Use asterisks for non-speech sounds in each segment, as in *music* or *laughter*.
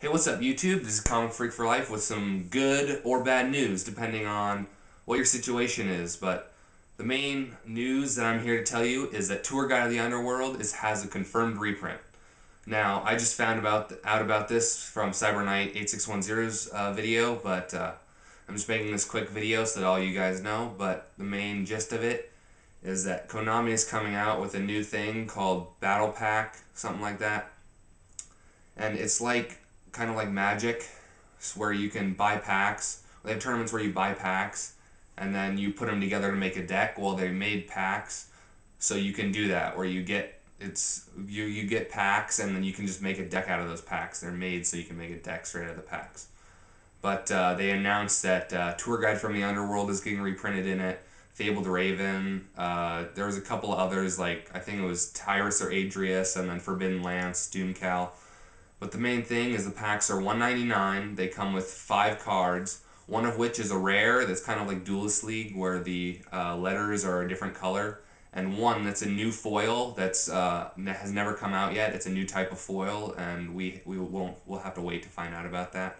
Hey, what's up, YouTube? This is Comic Freak for Life with some good or bad news, depending on what your situation is. But the main news that I'm here to tell you is that Tour Guide of the Underworld is has a confirmed reprint. Now, I just found about out about this from Cyber Knight 8610's uh, video, but uh, I'm just making this quick video so that all you guys know. But the main gist of it is that Konami is coming out with a new thing called Battle Pack, something like that. And it's like kind of like Magic, where you can buy packs. They have tournaments where you buy packs and then you put them together to make a deck. Well, they made packs, so you can do that where you get it's you you get packs and then you can just make a deck out of those packs. They're made so you can make a deck straight out of the packs. But uh, they announced that uh, Tour Guide from the Underworld is getting reprinted in it. Fabled Raven. Uh, there was a couple others like I think it was Tiras or Adreus, and then Forbidden Lance, Doomcal. But the main thing is the packs are 199. They come with five cards, one of which is a rare that's kind of like Duelist League where the uh, letters are a different color, and one that's a new foil that's uh, has never come out yet. It's a new type of foil, and we we won't we'll have to wait to find out about that.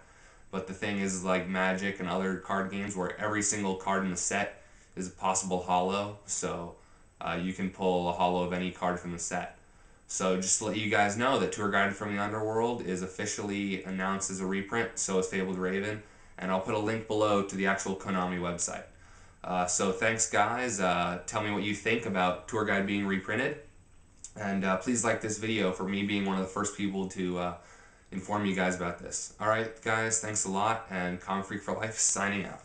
But the thing is, like Magic and other card games, where every single card in the set is a possible hollow, so uh, you can pull a hollow of any card from the set. So just to let you guys know that Tour Guide from the Underworld is officially announced as a reprint, so is Fabled Raven, and I'll put a link below to the actual Konami website. Uh, so thanks guys, uh, tell me what you think about Tour Guide being reprinted, and uh, please like this video for me being one of the first people to uh, inform you guys about this. Alright guys, thanks a lot, and Comic Freak for Life *laughs* signing out.